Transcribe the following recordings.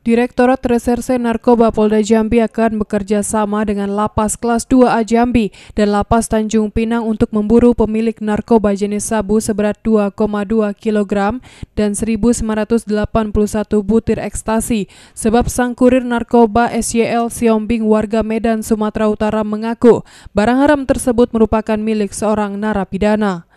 Direktorat Reserse Narkoba Polda Jambi akan bekerja sama dengan Lapas Kelas 2A Jambi dan Lapas Tanjung Pinang untuk memburu pemilik narkoba jenis sabu seberat 2,2 kg dan 1.981 butir ekstasi. Sebab sang kurir narkoba SYL Siombing warga Medan, Sumatera Utara mengaku barang haram tersebut merupakan milik seorang narapidana.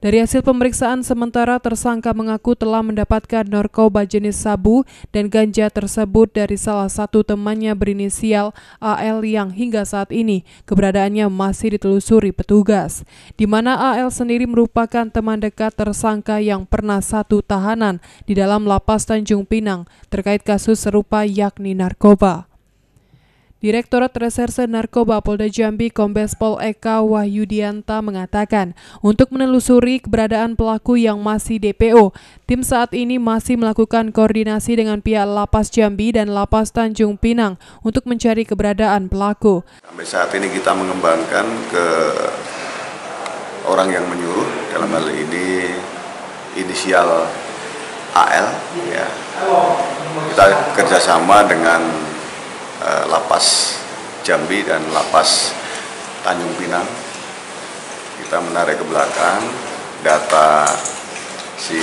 Dari hasil pemeriksaan sementara tersangka mengaku telah mendapatkan narkoba jenis sabu dan ganja tersebut dari salah satu temannya berinisial AL yang hingga saat ini keberadaannya masih ditelusuri petugas. Di mana AL sendiri merupakan teman dekat tersangka yang pernah satu tahanan di dalam lapas Tanjung Pinang terkait kasus serupa yakni narkoba. Direktorat Reserse Narkoba Polda Jambi Kombes Pol Eka Wahyudianta mengatakan, untuk menelusuri keberadaan pelaku yang masih DPO, tim saat ini masih melakukan koordinasi dengan pihak Lapas Jambi dan Lapas Tanjung Pinang untuk mencari keberadaan pelaku. Sampai saat ini kita mengembangkan ke orang yang menyuruh, dalam hal ini inisial AL, ya. Kita kerjasama dengan uh, lapas Jambi dan lapas Tanjung Pinang. Kita menarik ke belakang data si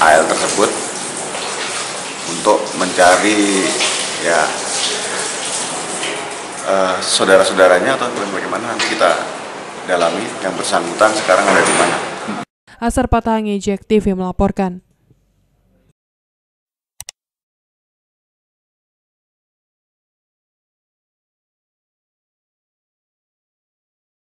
AL tersebut untuk mencari ya uh, saudara-saudaranya atau bagaimana nanti kita dalami yang bersangkutan sekarang ada di mana. Asar Patahangi, Jack TV melaporkan.